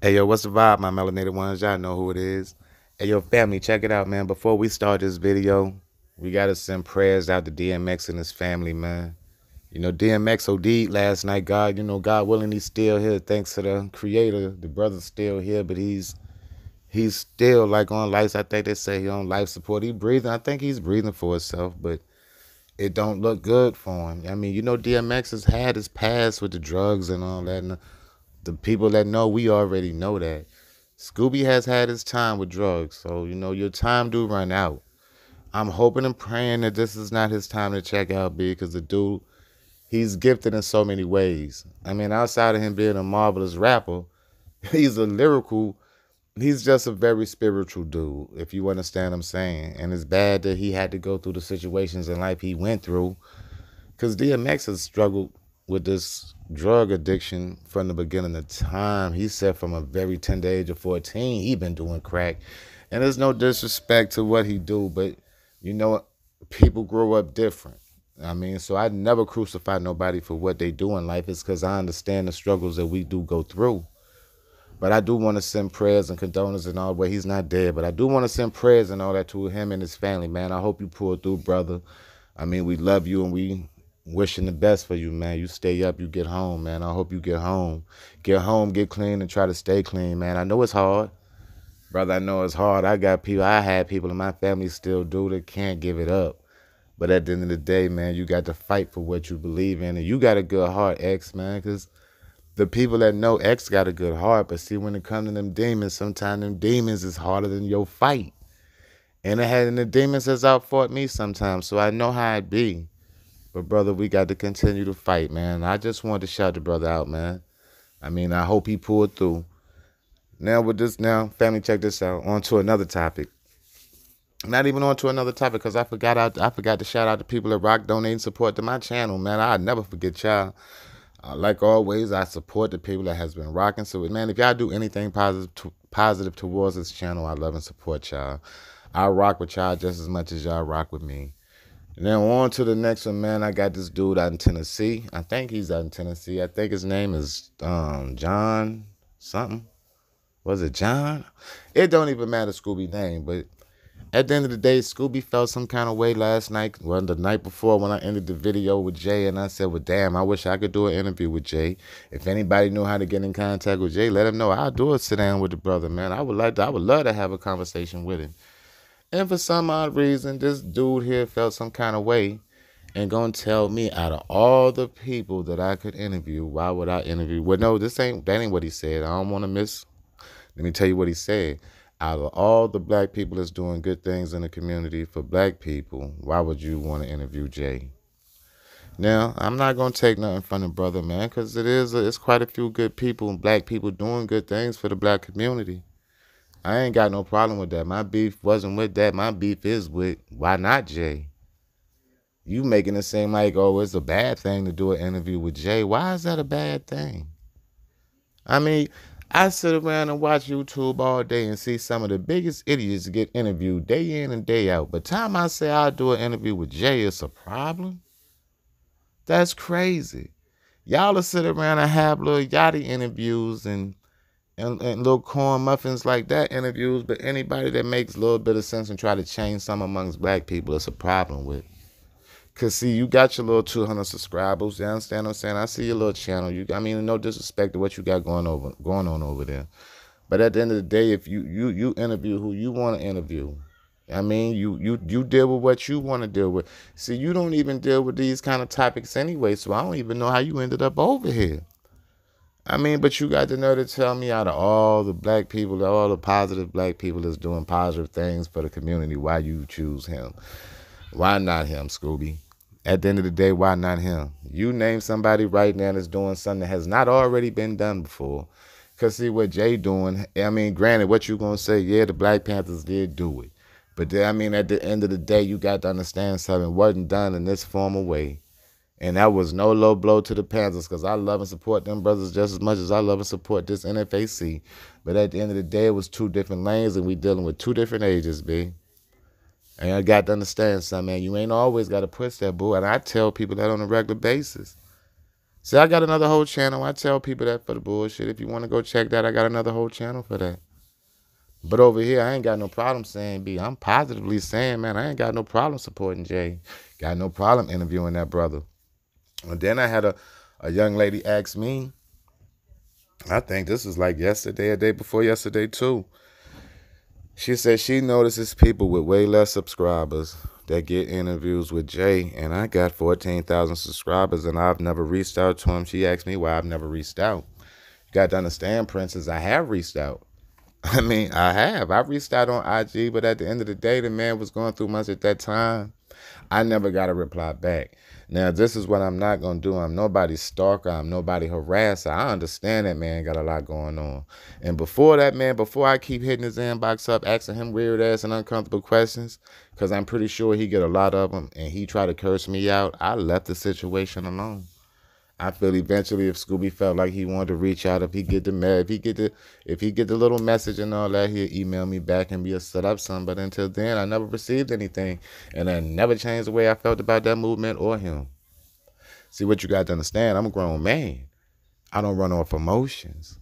Hey yo, what's the vibe, my melanated ones? Y'all know who it is. Hey yo, family, check it out, man. Before we start this video, we gotta send prayers out to DMX and his family, man. You know, DMX OD'd last night. God, you know, God willing, he's still here. Thanks to the creator. The brother's still here, but he's he's still like on life. I think they say he on life support. He breathing. I think he's breathing for himself, but it don't look good for him. I mean, you know, DMX has had his past with the drugs and all that. And the people that know, we already know that. Scooby has had his time with drugs, so you know your time do run out. I'm hoping and praying that this is not his time to check out B because the dude, he's gifted in so many ways. I mean, outside of him being a marvelous rapper, he's a lyrical, he's just a very spiritual dude, if you understand what I'm saying. And it's bad that he had to go through the situations in life he went through because DMX has struggled with this drug addiction from the beginning of time. He said from a very tender age of 14, he been doing crack. And there's no disrespect to what he do, but you know, people grow up different. I mean, so I never crucify nobody for what they do in life. It's because I understand the struggles that we do go through. But I do want to send prayers and condolences and all. Well, he's not dead, but I do want to send prayers and all that to him and his family, man. I hope you pull through, brother. I mean, we love you and we wishing the best for you, man. You stay up, you get home, man. I hope you get home. Get home, get clean, and try to stay clean, man. I know it's hard. Brother, I know it's hard. I got people, I had people in my family still do that can't give it up. But at the end of the day, man, you got to fight for what you believe in. And you got a good heart, X, man, because the people that know X got a good heart. But see, when it comes to them demons, sometimes them demons is harder than your fight. And it had and the demons has outfought me sometimes, so I know how it be. But brother, we got to continue to fight, man. I just wanted to shout the brother out, man. I mean, I hope he pulled through. Now with this, now family, check this out. On to another topic. Not even on to another topic because I forgot out. I forgot to shout out the people that rock, donate, and support to my channel, man. I never forget y'all. Uh, like always, I support the people that has been rocking. So, man, if y'all do anything positive, to, positive towards this channel, I love and support y'all. I rock with y'all just as much as y'all rock with me. And then on to the next one, man. I got this dude out in Tennessee. I think he's out in Tennessee. I think his name is um, John something. Was it John? It don't even matter Scooby name, but at the end of the day, Scooby felt some kind of way last night. Well, the night before when I ended the video with Jay, and I said, "Well, damn, I wish I could do an interview with Jay. If anybody knew how to get in contact with Jay, let him know. I'll do a sit down with the brother, man. I would like to. I would love to have a conversation with him." And for some odd reason, this dude here felt some kind of way and gonna tell me out of all the people that I could interview, why would I interview? Well, no, this ain't that ain't what he said. I don't want to miss. Let me tell you what he said. Out of all the black people that's doing good things in the community for black people, why would you want to interview Jay? Now, I'm not gonna take nothing from the brother, man, because it is a, it's quite a few good people black people doing good things for the black community. I ain't got no problem with that. My beef wasn't with that. My beef is with why not Jay? You making it seem like, oh, it's a bad thing to do an interview with Jay. Why is that a bad thing? I mean, I sit around and watch YouTube all day and see some of the biggest idiots get interviewed day in and day out. But time I say I'll do an interview with Jay, it's a problem. That's crazy. Y'all will sit around and have Lil Yachty interviews and and, and little corn muffins like that interviews, but anybody that makes a little bit of sense and try to change some amongst black people, it's a problem with. Cause see, you got your little 200 subscribers. You understand what I'm saying? I see your little channel. You, I mean, no disrespect to what you got going over, going on over there. But at the end of the day, if you you you interview who you want to interview, I mean, you you you deal with what you want to deal with. See, you don't even deal with these kind of topics anyway, so I don't even know how you ended up over here. I mean, but you got to know to tell me out of all the black people, all the positive black people that's doing positive things for the community, why you choose him. Why not him, Scooby? At the end of the day, why not him? You name somebody right now that's doing something that has not already been done before. Cause see what Jay doing. I mean, granted, what you gonna say? Yeah, the Black Panthers did do it, but then, I mean, at the end of the day, you got to understand something wasn't done in this formal way. And that was no low blow to the Panthers because I love and support them brothers just as much as I love and support this NFAC. But at the end of the day, it was two different lanes and we dealing with two different ages, B. And I got to understand something, man. You ain't always got to push that bull. And I tell people that on a regular basis. See, I got another whole channel. I tell people that for the bullshit. If you want to go check that, I got another whole channel for that. But over here, I ain't got no problem saying B. I'm positively saying, man, I ain't got no problem supporting Jay. Got no problem interviewing that brother. And then I had a, a young lady ask me, I think this is like yesterday, a day before yesterday too. She said she notices people with way less subscribers that get interviews with Jay, and I got 14,000 subscribers, and I've never reached out to him. She asked me why I've never reached out. You got to understand, Princess, I have reached out. I mean, I have. I reached out on IG, but at the end of the day, the man was going through much at that time. I never got a reply back. Now, this is what I'm not going to do. I'm nobody's stalker. I'm nobody harasser. I understand that man got a lot going on. And before that, man, before I keep hitting his inbox up, asking him weird ass and uncomfortable questions, because I'm pretty sure he get a lot of them, and he try to curse me out, I left the situation alone. I feel eventually if Scooby felt like he wanted to reach out, if he get the me- if he get the if he get the little message and all that, he'll email me back and be a set up son. But until then, I never received anything, and I never changed the way I felt about that movement or him. See what you got to understand. I'm a grown man. I don't run off emotions.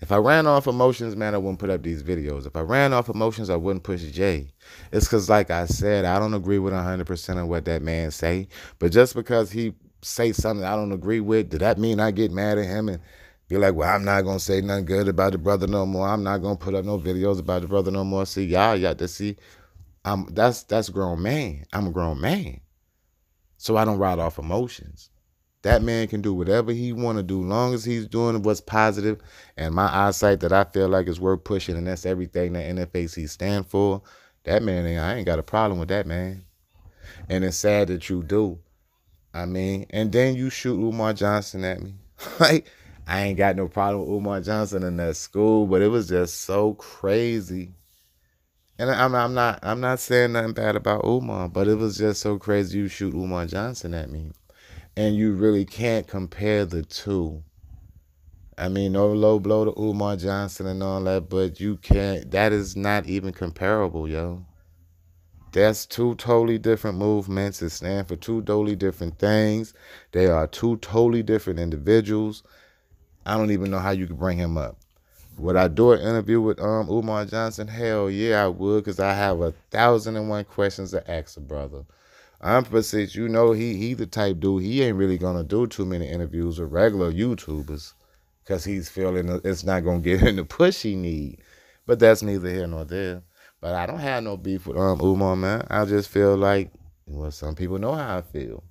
If I ran off emotions, man, I wouldn't put up these videos. If I ran off emotions, I wouldn't push Jay. It's because, like I said, I don't agree with 100% of what that man say. But just because he say something I don't agree with, does that mean I get mad at him and be like, well, I'm not gonna say nothing good about the brother no more. I'm not gonna put up no videos about the brother no more. See, y'all got to see. I'm that's that's grown man. I'm a grown man. So I don't ride off emotions. That man can do whatever he want to do, long as he's doing what's positive and my eyesight that I feel like is worth pushing, and that's everything that NFAC stand for. That man, I ain't got a problem with that man. And it's sad that you do. I mean, and then you shoot Umar Johnson at me. like, I ain't got no problem with Umar Johnson in that school, but it was just so crazy. And I'm, I'm not I'm not saying nothing bad about Umar, but it was just so crazy you shoot Umar Johnson at me. And you really can't compare the two. I mean, no low blow to Umar Johnson and all that, but you can't that is not even comparable, yo. That's two totally different movements. It stand for two totally different things. They are two totally different individuals. I don't even know how you could bring him up. Would I do an interview with um Umar Johnson? Hell yeah, I would, because I have a thousand and one questions to ask a brother. I'm since you know he he the type dude, he ain't really gonna do too many interviews with regular YouTubers. Cause he's feeling it's not gonna get him the push he need. But that's neither here nor there. But I don't have no beef with um Umar, man. I just feel like, well, some people know how I feel.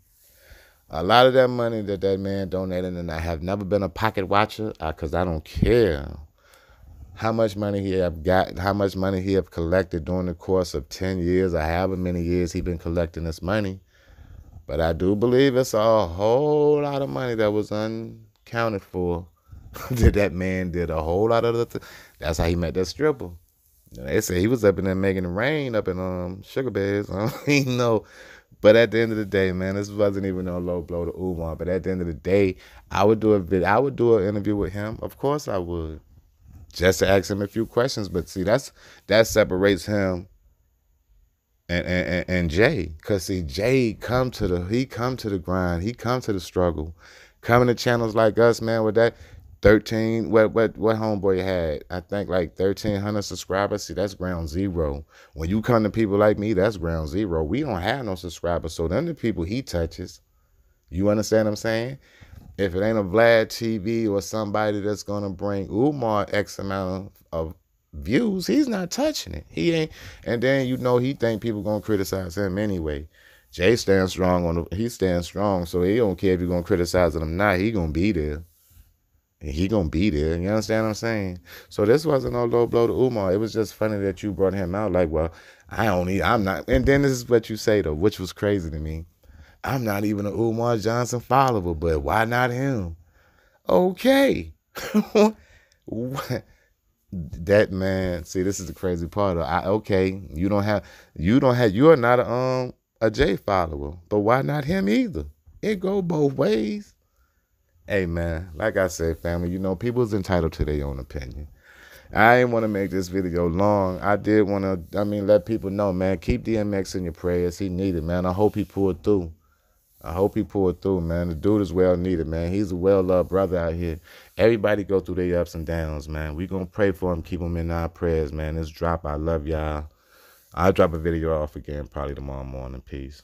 A lot of that money that that man donated, and I have never been a pocket watcher, because I, don't care how much money he have got, how much money he have collected during the course of 10 years or however many years he been collecting this money. But I do believe it's a whole lot of money that was uncounted for that that man did a whole lot of the th- That's how he met that stripper. They say he was up in there making it rain up in um Sugar Bears. I don't even know. But at the end of the day, man, this wasn't even no low blow to Umar. But at the end of the day, I would do a vid- I would do an interview with him. Of course I would. Just to ask him a few questions. But see, that's that separates him and and, and Jay. Cause see, Jay come to the he come to the grind. He come to the struggle. Coming to channels like us, man, with that 13 what what what homeboy had? I think like 1300 subscribers? See that's ground zero. When you come to people like me that's ground zero. We don't have no subscribers so then the people he touches. You understand what i'm saying? If it ain't a VladTV or somebody that's gonna bring Umar x amount of, of views he's not touching it. He ain't and then you know he think people gonna criticize him anyway. Jay stands strong on the he stands strong so he don't care if you're gonna criticize him or not. He gonna be there and he gonna be there. You understand what I'm saying? So this wasn't no low blow to Umar. It was just funny that you brought him out. Like, well, I only I'm not. And then this is what you say though, which was crazy to me. I'm not even a Umar Johnson follower, but why not him? Okay. that man. See, this is the crazy part. Of, I okay, you don't have you don't have you are not a um a Jay follower, but why not him either? It go both ways. Hey man, like I said, family, you know, people's entitled to their own opinion. I didn't want to make this video long. I did want to, I mean, let people know, man, keep DMX in your prayers. He needed, man. I hope he pulled through. I hope he pulled through, man. The dude is well needed, man. He's a well loved brother out here. Everybody go through their ups and downs, man. We gonna pray for him, keep him in our prayers, man. This drop, I love y'all. I'll drop a video off again probably tomorrow morning. Peace.